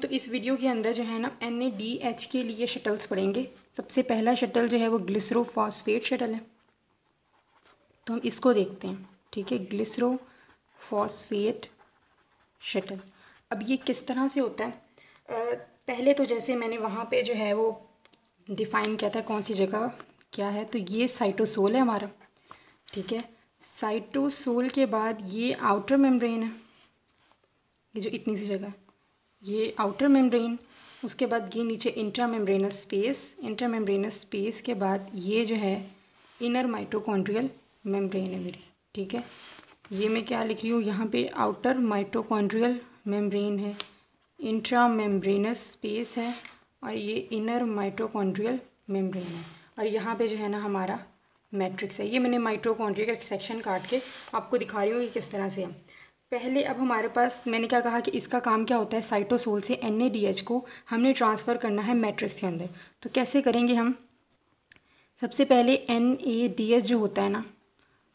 तो इस वीडियो के अंदर जो है ना एन डी एच के लिए शटल्स पढ़ेंगे सबसे पहला शटल जो है वो ग्लिसरो फॉस्फेट शटल है। तो हम इसको देखते हैं ठीक है? ग्लिसरो फॉस्फेट शटल अब ये किस तरह से होता है? आ, पहले तो जैसे मैंने वहाँ पे जो है वो डिफ़ाइन किया था कौन सी जगह क्या है तो ये साइटोसोल है हमारा, ठीक है? साइटोसोल के बाद ये आउटर मेम्ब्रेन है, ये जो इतनी सी जगह, ये आउटर मेम्ब्रेन उसके बाद ये नीचे intra membranous space intra membranous space के बाद ये जो है इनर माइटोकॉन्ड्रियल मेम्ब्रेन है मेरी, ठीक है? ये मैं क्या लिख रही हूँ? यहाँ पे आउटर माइटोकॉन्ड्रियल मेम्ब्रेन है इंट्रा मेम्ब्रेनस स्पेस है और ये इनर माइटोकॉन्ड्रियल मेम्ब्रेन है। और यहाँ पे जो है ना हमारा मैट्रिक्स है। ये मैंने माइटोकॉन्ड्रिया का सेक्शन काट के आपको दिखा रही हूँ कि किस तरह से है। पहले अब हमारे पास मैंने क्या कहा कि इसका काम क्या होता है? साइटोसोल से एनएडीएच को हमने ट्रांसफ़र करना है मैट्रिक्स के अंदर। तो कैसे करेंगे हम? सबसे पहले NADH जो होता है ना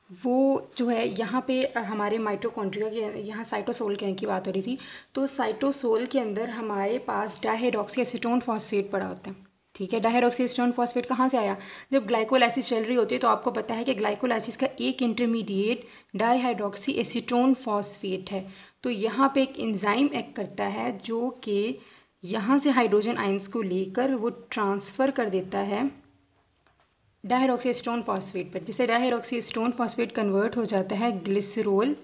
वो जो है, यहाँ पे हमारे माइटोकॉन्ड्रिया के, यहाँ साइटोसोल के की बात हो रही थी तो साइटोसोल के अंदर हमारे पास डायहेडॉक्सी एसिटोन फॉस्फेट पड़ा होता है, ठीक है? डायरोक्सीस्टोन फॉस्फेट कहाँ से आया? जब ग्लाइकोलाइसिस चल रही होती है तो आपको पता है कि ग्लाइकोलाइसिस का एक इंटरमीडिएट डाईहाइड्रोक्सी एसिटोन फॉस्फेट है। तो यहाँ पे एक इंजाइम एक्ट करता है, जो कि यहाँ से हाइड्रोजन आइंस को लेकर वो ट्रांसफ़र कर देता है डायरोक्सीस्टोन फॉस्फेट पर जिससे डायरोक्सीस्टोन फॉस्फेट कन्वर्ट हो जाता है ग्लिसरोल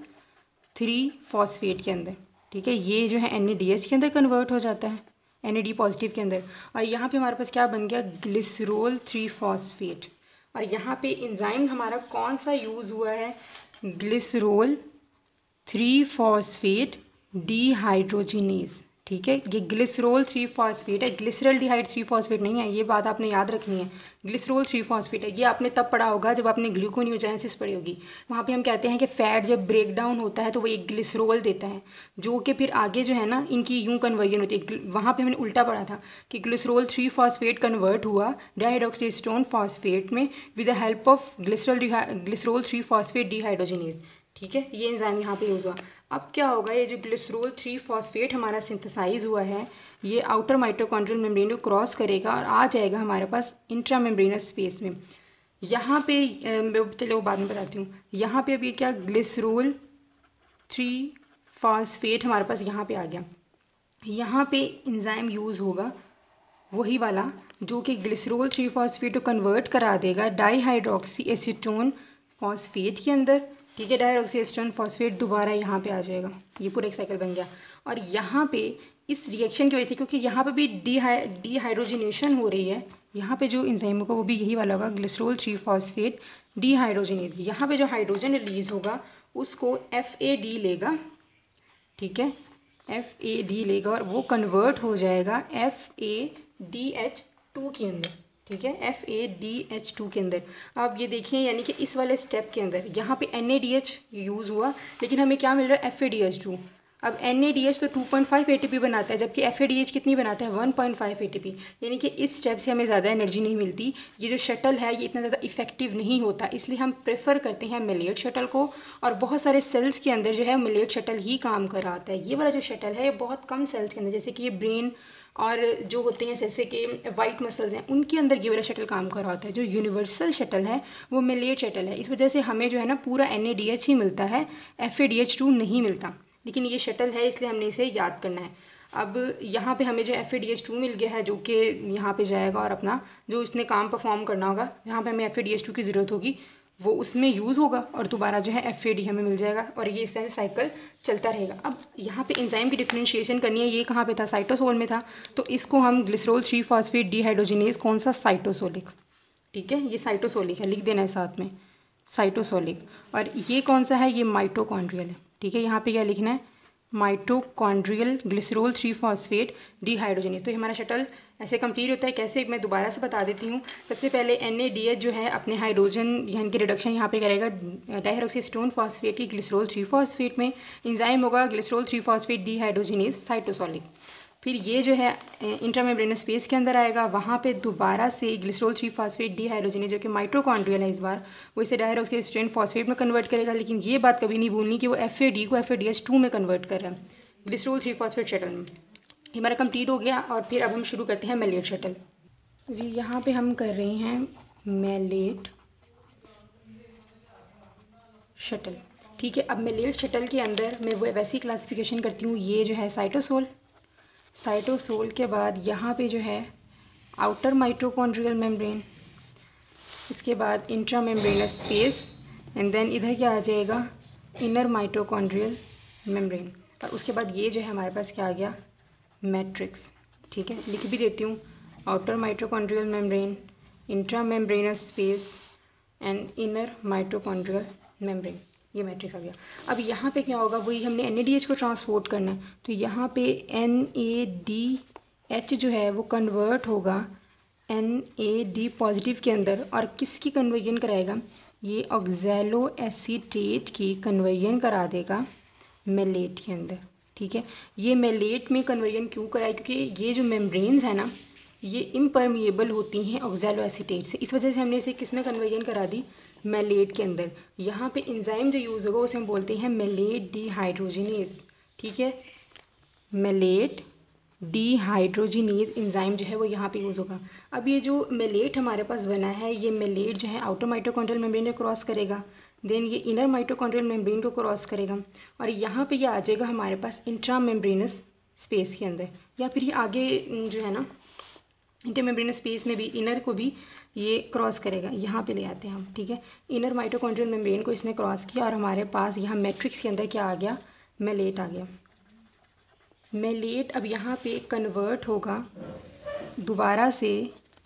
थ्री फॉस्फेट के अंदर, ठीक है? ये जो है एन के अंदर कन्वर्ट हो जाता है एन पॉजिटिव के अंदर। और यहाँ पे हमारे पास क्या बन गया? Glycerol three phosphate. और यहाँ पे इंजाइम हमारा कौन सा यूज़ हुआ है? Glycerol three phosphate dehydrogenase ठीक है? ये ग्लिसरोल थ्री फॉस्फेट है। ग्लिसरल डिहाइड थ्री फॉस्फेट नहीं है। ये बात आपने याद रखनी है। ग्लिसरोल थ्री फॉस्फेट है। ये आपने तब पढ़ा होगा जब आपने ग्लूकोनियोजेनेसिस पढ़ी होगी। वहाँ पे हम कहते हैं कि फ़ैट जब ब्रेक डाउन होता है तो वो एक ग्लिसरोल देता है, जो कि फिर आगे जो है ना, इनकी यूँ कन्वर्जन होती है। वहाँ पर हमने उल्टा पढ़ा था कि ग्लिसरोल थ्री फॉस्फेट कन्वर्ट हुआ डाइहाइड्रोक्सीस्टोन फॉस्फेट में with the help of glycerol glycerol three phosphate dehydrogenase ठीक है? ये इंजाइम यहाँ पे यूज़ हुआ। अब क्या होगा? ये जो ग्लिसरोल थ्री फॉस्फेट हमारा सिंथेसाइज हुआ है, ये आउटर माइट्रोकॉन्ड्रियल मेम्ब्रेन को क्रॉस करेगा और आ जाएगा हमारे पास इंट्रा मेम्ब्रेनस स्पेस में। यहाँ पे चलो वो बाद में बताती हूँ। यहाँ पे अब ये क्या? ग्लिसरोल थ्री फॉस्फेट हमारे पास यहाँ पे आ गया। यहाँ पे इंजाइम यूज़ होगा वही वाला, जो कि ग्लिसरोल थ्री फॉस्फेट को कन्वर्ट करा देगा डाई हाइड्रोक्सी एसीटोन फॉस्फेट के अंदर। ठीक है डायरोक्सीस्टोन फॉस्फेट दोबारा यहाँ पे आ जाएगा। ये पूरा एक साइकिल बन गया। और यहाँ पे इस रिएक्शन की वजह से, क्योंकि यहाँ पे भी डी हाई डी हाइड्रोजिनेशन हो रही है, यहाँ पे जो इंजाइम होगा वो भी यही वाला होगा ग्लिसरोल थ्री फॉस्फेट डीहाइड्रोजिनेट यहाँ पे जो हाइड्रोजन रिलीज़ होगा, उसको एफ़ ए डी लेगा। ठीक है? एफ़ ए डी लेगा और वो कन्वर्ट हो जाएगा F A D H two के अंदर। ठीक है F A D H two के अंदर। आप ये देखिए, यानी कि इस वाले स्टेप के अंदर, यहाँ पे N A D H use हुआ, लेकिन हमें क्या मिल रहा है? F A D H two अब एन ए डी एच तो two point five A T P बनाता है, जबकि एफ़ ए डी एच कितनी बनाता है? One point five A T P यानी कि इस स्टेप से हमें ज़्यादा एनर्जी नहीं मिलती। ये जो शटल है, ये इतना ज़्यादा इफ़ेक्टिव नहीं होता। इसलिए हम प्रेफर करते हैं मिलेट शटल को, और बहुत सारे सेल्स के अंदर जो है मिलेट शटल ही काम कर आता है। ये वाला जो शटल है, ये बहुत कम सेल्स के अंदर, जैसे कि ये ब्रेन और जो होते हैं, जैसे कि वाइट मसल्स हैं, उनके अंदर ये वाला शटल काम कर रहा होता है। जो यूनिवर्सल शटल है, वो मिलेट शटल है। इस वजह से हमें जो है ना, पूरा NADH ही मिलता है F A D H two नहीं मिलता। लेकिन ये शटल है, इसलिए हमने इसे याद करना है। अब यहाँ पे हमें जो एफ़ टू मिल गया है, जो कि यहाँ पे जाएगा और अपना जो इसने काम परफॉर्म करना होगा जहाँ पे हमें एफ़ टू की ज़रूरत होगी, वो उसमें यूज़ होगा और दोबारा जो है FAD हमें मिल जाएगा और ये इस तरह से साइकिल चलता रहेगा। अब यहाँ पे इंजाइम की डिफ्रेंशिएशन करनी है, ये कहाँ पे था? साइटोसोल में था। तो इसको हम ग्लिसरोल थ्री फॉस्फेट डी कौन सा? साइटोसोलिक ठीक है? ये साइटोसोलिक है, लिख देना है साथ में। साइटोसोलिक और ये कौन सा है? ये माइटोकॉन्ड्रियल है। ठीक है, यहाँ पे क्या लिखना है? Mitochondrial glycerol three phosphate dehydrogenase तो हमारा शटल ऐसे कंप्लीट होता है, कैसे मैं दोबारा से बता देती हूँ। सबसे पहले एन जो है, अपने हाइड्रोजन यानी कि रिडक्शन यहाँ पे करेगा। डायरोक्सी स्टोन फॉस्फेट की ग्लिसरोल थ्री फॉस्फेट में इंजाइम होगा glycerol three phosphate dehydrogenase cytosolic फिर ये जो है इंट्रामेम्ब्रेनस स्पेस के अंदर आएगा। वहाँ पे दोबारा से glycerol three phosphate dehydrogenase जो कि माइट्रोकॉन्ड्रियल है इस बार, वो इसे डायरोक्सी स्ट्रेन फॉस्फेट में कन्वर्ट करेगा। लेकिन ये बात कभी नहीं भूलनी कि वो एफ़ ए डी को F A D H two में कन्वर्ट कर रहा है ग्लिसरोल थ्री फॉस्फेट शटल में। हमारा कंप्लीट हो गया और फिर अब हम शुरू करते हैं मेलेट शटल जी, यहाँ पर हम कर रहे हैं मेलेट शटल ठीक है, अब मेलेट शटल के अंदर मैं वो वैसी क्लासिफिकेशन करती हूँ। ये जो है साइटोसोल साइटोसोल के बाद यहाँ पे जो है आउटर माइट्रोकॉन्ड्रियल मेम्ब्रेन इसके बाद intra membranous space and then इधर क्या आ जाएगा? इनर माइट्रोकॉन्ड्रियल मेम्ब्रेन और उसके बाद ये जो है हमारे पास क्या आ गया? मैट्रिक्स ठीक है? लिख भी देती हूँ. Outer mitochondrial membrane intra membranous space and inner mitochondrial membrane ये मैट्रिक्स आ गया। अब यहाँ पे क्या होगा, वही हमने एनएडीएच को ट्रांसपोर्ट करना है। तो यहाँ पे एन ए डी एच जो है, वो कन्वर्ट होगा एन ए डी पॉजिटिव के अंदर। और किसकी कन्वर्जन कराएगा? ये ऑक्जेलो एसीटेट की कन्वर्जन करा देगा मेलेट के अंदर। ठीक है? ये मेलेट में कन्वर्जन क्यों कराए? क्योंकि ये जो मेम्ब्रेन्स है ना, ये इम्परमिएबल होती हैं ऑक्जेलो एसीटेट से। इस वजह से हमने इसे किसमें कन्वर्जन करा दी? मेलेट के अंदर। यहाँ पे इंजाइम जो यूज़ होगा, उसे हम बोलते हैं मेलेट डी हाइड्रोजिनेज ठीक है? मेलेट डी हाइड्रोजिनेज इंजाइम जो है वो यहाँ पे यूज़ होगा। अब ये जो मेलेट हमारे पास बना है, ये मेलेट जो है आउटर माइटोकॉन्ड्रियल मेम्ब्रेन को क्रॉस करेगा। देन ये इनर माइटोकॉन्ड्रियल मेम्ब्रेन को क्रॉस करेगा। और यहाँ पे ये आ जाएगा हमारे पास इंट्रा मेम्ब्रेनस स्पेस के अंदर। या फिर ये आगे, जो है ना इंटर मेम्ब्रेनस स्पेस में भी इनर को भी ये क्रॉस करेगा। यहाँ पे ले आते हैं हम, ठीक है? इनर माइटोकॉन्ड्रियल मेम्ब्रेन को इसने क्रॉस किया और हमारे पास यहाँ मैट्रिक्स के अंदर क्या आ गया? मेलेट आ गया। मेलेट अब यहाँ पे कन्वर्ट होगा दोबारा से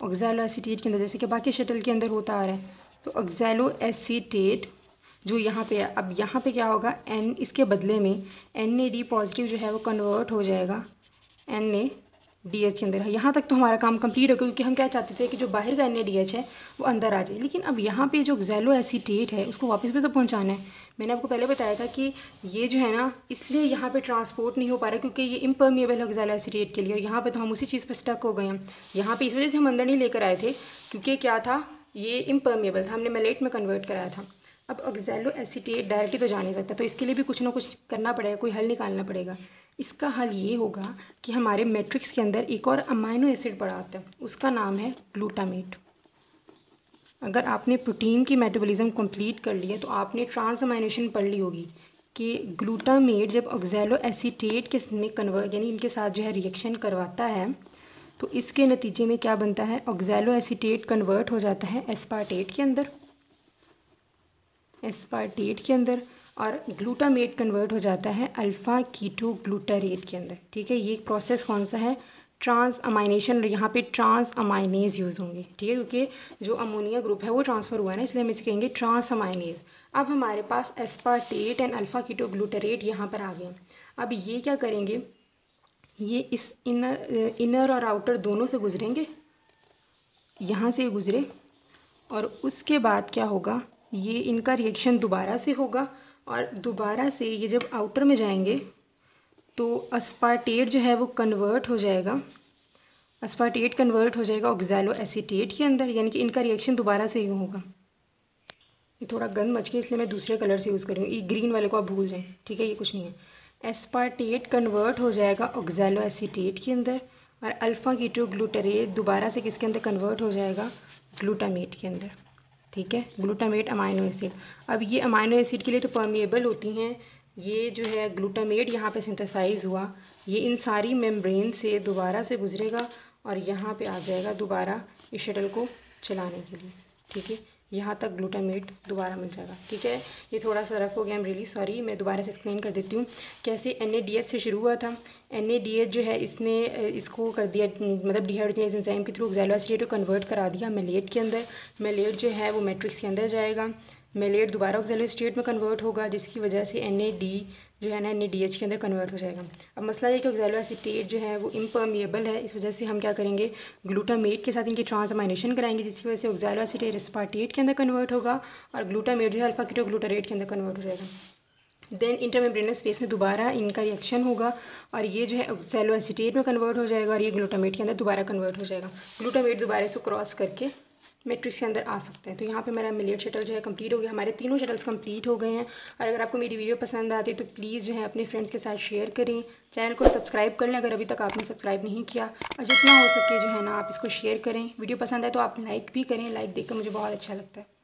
ऑक्जैलो एसीटेट के अंदर, जैसे कि बाकी शटल के अंदर होता आ रहा है। तो ऑक्जैलो एसीटेट जो यहाँ पे अब यहाँ पे क्या होगा? एन इसके बदले में एन ए डी पॉजिटिव जो है वो कन्वर्ट हो जाएगा। एन ए डी एच के अंदर है। यहाँ तक तो हमारा काम कंप्लीट हो गया, क्योंकि हम क्या चाहते थे कि जो बाहर का एन है, वो अंदर आ जाए। लेकिन अब यहाँ पे जो जैलो एसीटेट है, उसको वापस भी तो पहुँचाना है। मैंने आपको पहले बताया था कि ये जो है ना, इसलिए यहाँ पे ट्रांसपोर्ट नहीं हो पा रहा क्योंकि ये इम्परमिएबल है जैलो एसीटेट के लिए। और यहाँ पर तो हम उसी चीज़ पर स्टक हो गए हैं। यहाँ पर इस वजह से हम अंदर नहीं लेकर आए थे, क्योंकि क्या था, ये इम्परमिएबल था। हमने मेलेट में कन्वर्ट कराया था। अब ऑक्जेलो एसीटेट डायरेक्टली तो जा नहीं सकता तो इसके लिए भी कुछ ना कुछ करना पड़ेगा, कोई हल निकालना पड़ेगा। इसका हल ये होगा कि हमारे मैट्रिक्स के अंदर एक और अमाइनो एसिड पड़ा आता है, उसका नाम है ग्लूटामेट अगर आपने प्रोटीन की मेटाबॉलिज्म कंप्लीट कर लिया तो आपने ट्रांस अमाइनेशन पढ़ ली होगी कि ग्लूटामेट जब ऑक्जेलो एसीटेट के में कन्वर्ट यानी इनके साथ जो है रिएक्शन करवाता है तो इसके नतीजे में क्या बनता है? ऑक्जेलो एसीटेट कन्वर्ट हो जाता है एस्पार्टेट के अंदर. एस्पार्टेट के अंदर और ग्लूटामेट कन्वर्ट हो जाता है अल्फ़ा कीटो ग्लूटारेट के अंदर। ठीक है, ये प्रोसेस कौन सा है? ट्रांस अमाइनेशन और यहाँ पे ट्रांस अमाइनेज यूज़ होंगे। ठीक है, क्योंकि जो अमोनिया ग्रुप है वो ट्रांसफ़र हुआ है ना, इसलिए हम इसे कहेंगे ट्रांस अमाइनेज अब हमारे पास aspartate and alpha keto glutarate यहाँ पर आ गए अब ये क्या करेंगे? ये इस इनर इनर और आउटर दोनों से गुजरेंगे। यहाँ से गुजरे और उसके बाद क्या होगा? ये इनका रिएक्शन दोबारा से होगा। और दोबारा से ये जब आउटर में जाएँगे तो अस्पार्टेट जो है वो कन्वर्ट हो जाएगा। अस्पार्टेट कन्वर्ट हो जाएगा ऑक्जैलो एसीटेट के अंदर, यानी कि इनका रिएक्शन दोबारा से ही होगा। ये थोड़ा गंद मच गया, इसलिए मैं दूसरे कलर से यूज़ करूँगी। ये ग्रीन वाले को आप भूल जाएँ, ठीक है? ये कुछ नहीं है। एस्पार्टेट कन्वर्ट हो जाएगा ऑक्जैलो एसीटेट के अंदर और अल्फ़ा कीटो ग्लूटरेट दोबारा से किसके अंदर कन्वर्ट हो जाएगा? ग्लूटामेट के अंदर। ठीक है? ग्लूटामेट अमाइनो एसिड अब ये अमाइनो एसिड के लिए तो परमिएबल होती हैं। ये जो है ग्लूटामेट यहाँ पे सिंथेसाइज हुआ। ये इन सारी मेम्ब्रेन से दोबारा से गुजरेगा और यहाँ पे आ जाएगा दोबारा इस शटल को चलाने के लिए। ठीक है? यहाँ तक ग्लूटामेट दोबारा मिल जाएगा, ठीक है? ये थोड़ा सा रफ हो गया एम रियली सॉरी मैं दोबारा से एक्सप्लेन कर देती हूँ। कैसे एनएडीएस से शुरू हुआ था? एन जो है, इसने, इसको कर दिया मतलब डिहाइड्रोजनेज एंजाइम के थ्रू एक्जैलोसिटेट को कन्वर्ट करा दिया मेलेट के अंदर। मेलेट जो है, वो मैट्रिक्स के अंदर जाएगा। मेलेट दोबारा ऑक्जेलो स्टेट में कन्वर्ट होगा, जिसकी वजह से एन जो है ना एन के अंदर कन्वर्ट हो जाएगा। अब मसला ये कि ऑक्जेलो एसिटेट जो है, वो इम्परमिएबल है, इस वजह से हम क्या करेंगे? ग्लूटामेट के साथ इनकी ट्रांसमाइनेशन कराएँगे, जिसकी वजह से ऑक्जेलो एसिटेट स्पार्टेट के अंदर कन्वर्ट होगा और ग्लूटामेट जो है अल्फ़ा कीटो ग्लूटारेट के अंदर कन्वर्ट हो जाएगा। देन इंटरमेम्ब्रेनस स्पेस में दोबारा इनका रिएक्शन होगा और ये जो है सेलो एसिटेट में कन्वर्ट हो जाएगा और ये ग्लूटामेट के अंदर दोबारा कन्वर्ट हो जाएगा। ग्लूटामेट दोबारा इसको क्रॉस करके मैट्रिक्स के अंदर आ सकते हैं। तो यहाँ पे मेरा मिलियट शटल जो है कंप्लीट हो गया। हमारे तीनों शटल्स कंप्लीट हो गए हैं। और अगर आपको मेरी वीडियो पसंद आती है तो प्लीज़ जो है अपने फ्रेंड्स के साथ शेयर करें। चैनल को सब्सक्राइब कर लें अगर अभी तक आपने सब्सक्राइब नहीं किया। और जितना हो सके जो है ना, आप इसको शेयर करें। वीडियो पसंद आए तो आप लाइक भी करें। लाइक देख मुझे बहुत अच्छा लगता है।